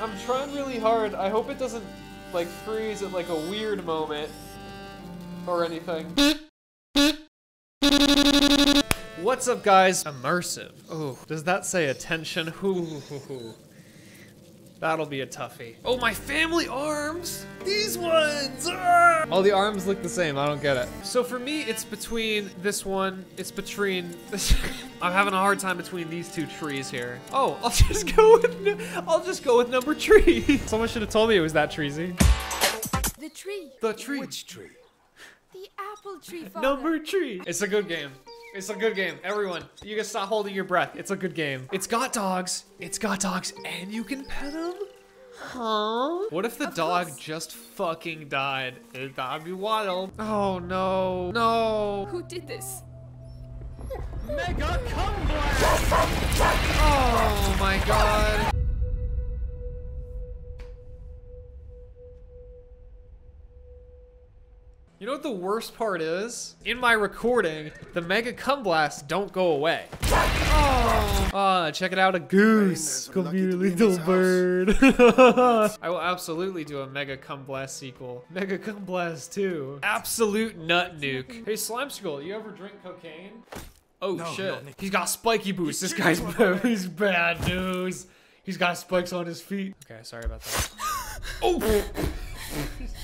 I'm trying really hard. I hope it doesn't like freeze at like a weird moment or anything. What's up, guys? Immersive. Oh, does that say attention? Ooh, That'll be a toughie. Oh, my family arms! These ones! Ah! All the arms look the same, I don't get it. So for me, it's between this one, it's between this. I'm having a hard time between these two trees here. Oh, I'll just go with, I'll just go with number tree. Someone should have told me it was that treesy. The tree. The tree. Which tree? The apple tree, father. Number tree. It's a good game. It's a good game. Everyone, you can stop holding your breath. It's a good game. It's got dogs. It's got dogs, and you can pet them. Huh? What if the Of dog course. just fucking died? That'd be wild. Oh no. No. Who did this? Mega Oh my god. You know what the worst part is? In my recording, the Mega Cum Blast don't go away. Oh, Ah, check it out, a goose. We're Come here, be in little bird. I will absolutely do a Mega Cum Blast sequel. Mega Cum Blast 2. Absolute nut nuke. Hey, Slime Skull, you ever drink cocaine? Oh No, shit. no, He's got spiky boots. This guy's he's bad news. He's got spikes on his feet. Okay, sorry about that. oh!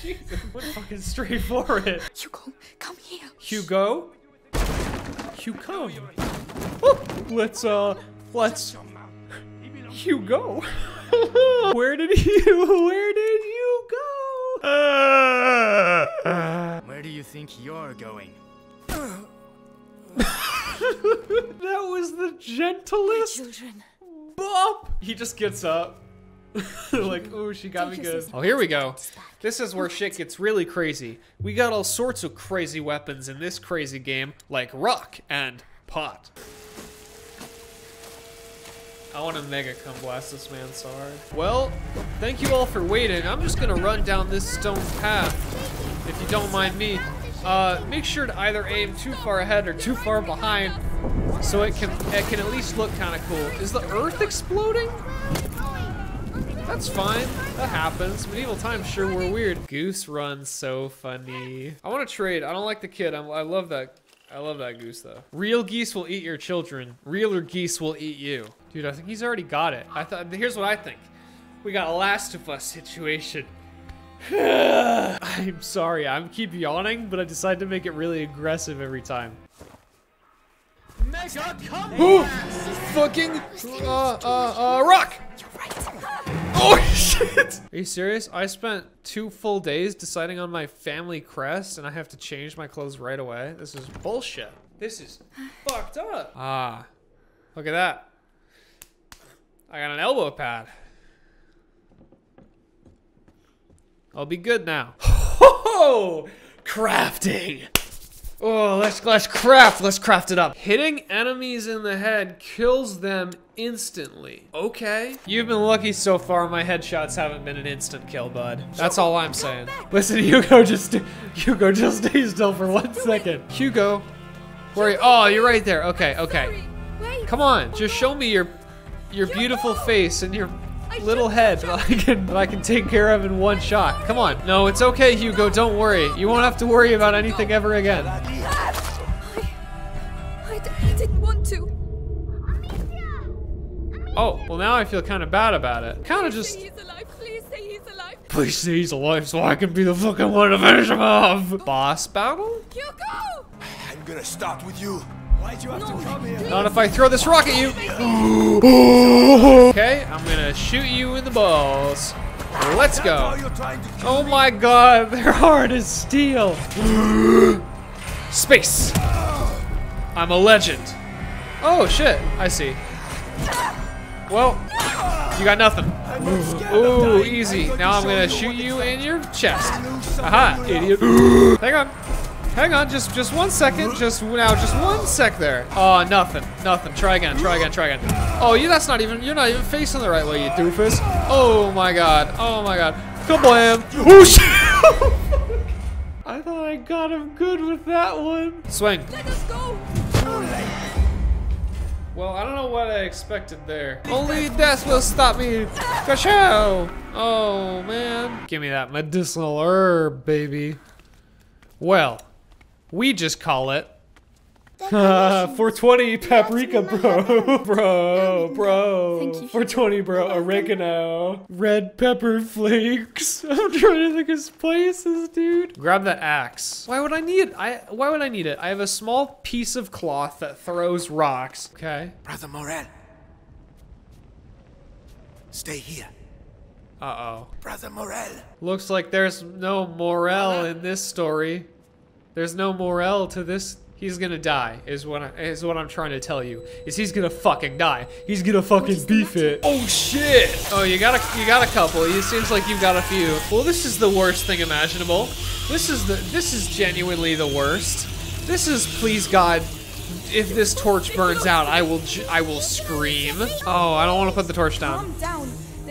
Jesus, what fucking straight for it. Hugo, come here. Hugo? Hugo. Oh, let's uh let's Hugo. where did you where did you go? Where do you think you're going? that was the gentlest Children. bop. He just gets up. like, oh, she got me good. Oh, here we go. This is where shit gets really crazy. We got all sorts of crazy weapons in this crazy game, like rock and pot. I want to mega come blast this man so hard. Well, thank you all for waiting. I'm just gonna run down this stone path, if you don't mind me. Uh, make sure to either aim too far ahead or too far behind, so it can it can at least look kind of cool. Is the Earth exploding? That's fine. That happens. Medieval times sure were weird. Goose runs so funny. I want to trade. I don't like the kid. I'm, I love that. I love that goose though. Real geese will eat your children. Realer geese will eat you. Dude, I think he's already got it. I thought. Here's what I think. We got a Last of Us situation. I'm sorry. I'm keep yawning, but I decided to make it really aggressive every time. Ooh, fucking uh uh uh rock. Oh shit! Are you serious? I spent two full days deciding on my family crest and I have to change my clothes right away? This is bullshit. This is fucked up. Ah, look at that. I got an elbow pad. I'll be good now. Ho, Ho Crafting! Oh, let's let's craft. Let's craft it up. Hitting enemies in the head kills them instantly. Okay. You've been lucky so far. My headshots haven't been an instant kill, bud. That's all I'm saying. Listen, Hugo, just Hugo, just stay still for one second. Hugo, where? Are you? Oh, you're right there. Okay, okay. Come on, just show me your your beautiful face and your little head that I can that I can take care of in one shot. Come on. No, it's okay, Hugo. Don't worry. You won't have to worry about anything ever again. I, d- I didn't want to. Oh, well now I feel kind of bad about it. Kind of just, Say he's alive. Please say he's alive. please say he's alive so I can be the fucking one to finish him off. Boss battle? Hugo! I'm gonna start with you. Why'd you have to come here? Not if I throw this rock at you. Okay, I'm gonna shoot you in the balls. Let's go. you're trying to kill Oh my god, they're hard as steel. Space. I'm a legend. Oh shit, I see. Well, you got nothing. I'm not scared of Ooh, easy. Now I'm gonna shoot you in your chest. like to lose someone Aha, idiot. Hang on. Hang on, just just one second. Just now, just one sec there. Oh, nothing, nothing. Try again, try again, try again. Oh, you. That's not even. You're not even facing the right way, you doofus. Oh my god. Oh my god. Kablam. Oh, oh shit. I thought I got him good with that one. Swing. Let us go. Well, I don't know what I expected there. Only death will stop me. Ka-chow! Oh, man. Give me that medicinal herb, baby. Well, we just call it 420 paprika, bro. Bro, bro. Thank you. 420, bro. Oregano. Red pepper flakes. I'm trying to think of spices, dude. Grab that axe. Why would I need it? I why would I need it? I have a small piece of cloth that throws rocks. Okay. Brother Morel. Stay here. Uh-oh. Brother Morel. Looks like there's no Morel in this story. There's no morale to this. He's gonna die, is what I, is what I'm trying to tell you. Is he's gonna fucking die? He's gonna fucking is the beef it. Oh shit! Oh, you got a you got a couple. It seems like you've got a few. Well, this is the worst thing imaginable. This is the this is genuinely the worst. This is please God. If this torch burns out, I will j- I will scream. Oh, I don't want to put the torch down.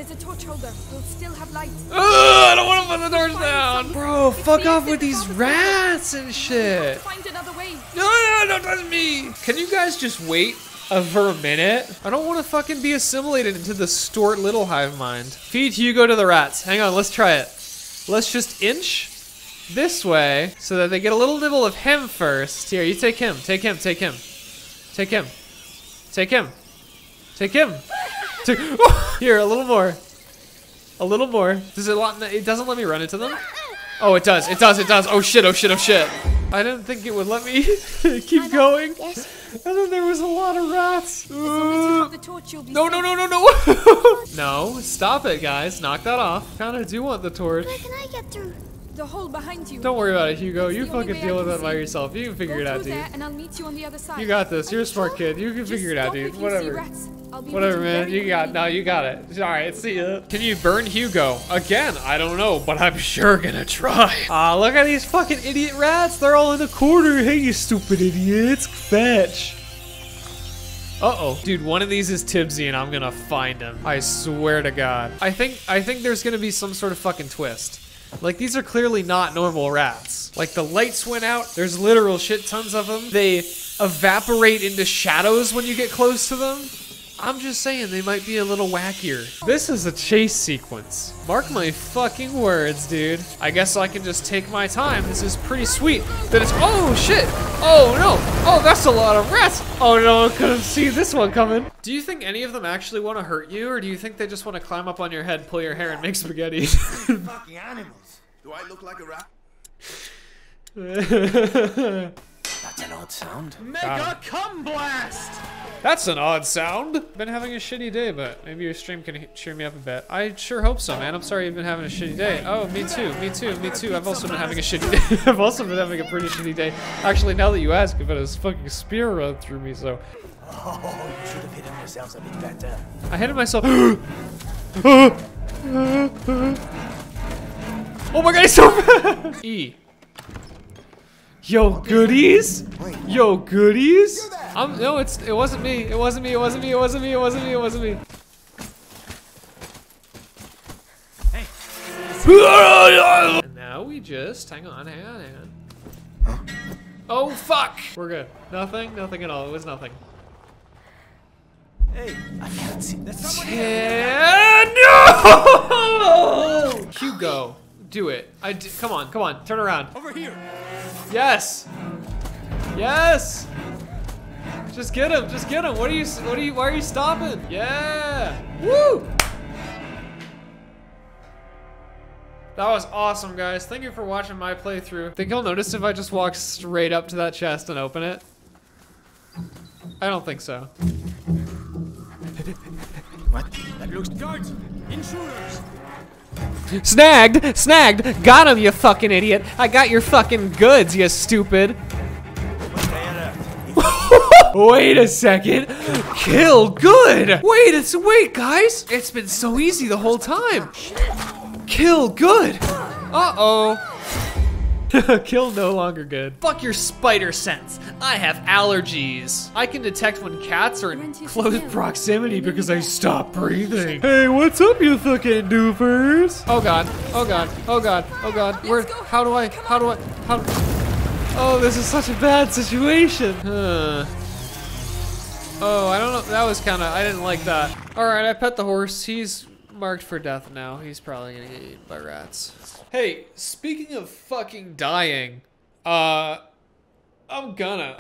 Calm. There's a torch holder. We'll still have light. Ugh, I don't want to put the torch down. Bro, fuck off with these rats and shit. Find another way. No, no, no, don't touch me. Can you guys just wait for a minute? I don't want to fucking be assimilated into the Stort Little hive mind. Feed Hugo to the rats. Hang on, let's try it. Let's just inch this way so that they get a little nibble of him first. Here, you take him. Take him. Take him. Take him. Take him. Take him. Take. Here, a little more. A little more. Does it? Lot, it doesn't let me run into them. Oh, it does. It does. It does. Oh shit. Oh shit. Oh shit. I didn't think it would let me keep going. Yes. And then there was a lot of rats. As long as you the torch, you'll be No, no, no, no, no. no, stop it, guys. Knock that off. Kinda do want the torch. Where can I get through? The hole behind you. Don't worry about it, Hugo. You It's only fucking deal with that by yourself. You can figure Go it out, dude. and I'll meet you on the other side. You got this. You're a smart kid. You can Just figure it out, dude. you Whatever. rats. I'll be with Whatever, man. You got no, you got it. All right, see ya. Can you burn Hugo again? I don't know, but I'm sure gonna try. Ah, look at these fucking idiot rats. They're all in the corner. Hey, you stupid idiots. Fetch. Uh-oh. Dude, one of these is Tibsy and I'm gonna find him. I swear to God. I think I think there's gonna be some sort of fucking twist. Like these are clearly not normal rats. Like the lights went out. There's literal shit tons of them. They evaporate into shadows when you get close to them. I'm just saying they might be a little wackier. This is a chase sequence. Mark my fucking words, dude. I guess I can just take my time. This is pretty sweet. That it's oh shit. Oh no. Oh, that's a lot of rats. Oh no, I couldn't see this one coming. Do you think any of them actually want to hurt you, or do you think they just want to climb up on your head, pull your hair, and make spaghetti? Fucking animals. Do I look like a rat? That's an odd sound. Mega ah. cum blast! That's an odd sound. Been having a shitty day, but maybe your stream can cheer me up a bit. I sure hope so, man. I'm sorry you've been having a shitty day. Oh, me too, me too, me too. I've also been having a shitty day. I've also been having a pretty shitty day. Actually, now that you ask, I've had a fucking spear run through me, so Oh, you should have hidden yourselves a bit better. I hit myself. Oh, oh my god, he's so fast! E. Yo, goodies! Yo, goodies! I'm no, it's it wasn't me. It wasn't me. It wasn't me. It wasn't me. It wasn't me. It wasn't me. Hey. And now we just hang on, hang on, hang on. Oh fuck! We're good. Nothing. Nothing at all. It was nothing. Hey, I can't see. There's someone here. Yeah, no! Hugo, do it. I d- come on, come on, turn around. Over here. Yes, yes. Just get him, just get him. What are you? What are you? Why are you stopping? Yeah. Woo! That was awesome, guys. Thank you for watching my playthrough. Think you'll notice if I just walk straight up to that chest and open it? I don't think so. What? That looks guards. Intruders. Snagged! Snagged! Got him, you fucking idiot! I got your fucking goods, you stupid! Wait a second! Kill good! Wait, it's wait, guys! It's been so easy the whole time! Kill good! Uh-oh. Kill no longer good. Fuck your spider sense. I have allergies. I can detect when cats are in close proximity because I stop breathing. Hey, what's up, you fucking doofers? Oh god, oh god, oh god, oh god. Where, how do I, how do I, how, oh, this is such a bad situation. Huh. Oh, I don't know. That was kind of, I didn't like that. All right, I pet the horse. He's marked for death now. He's probably gonna get eaten by rats. Hey, speaking of fucking dying, uh, I'm gonna.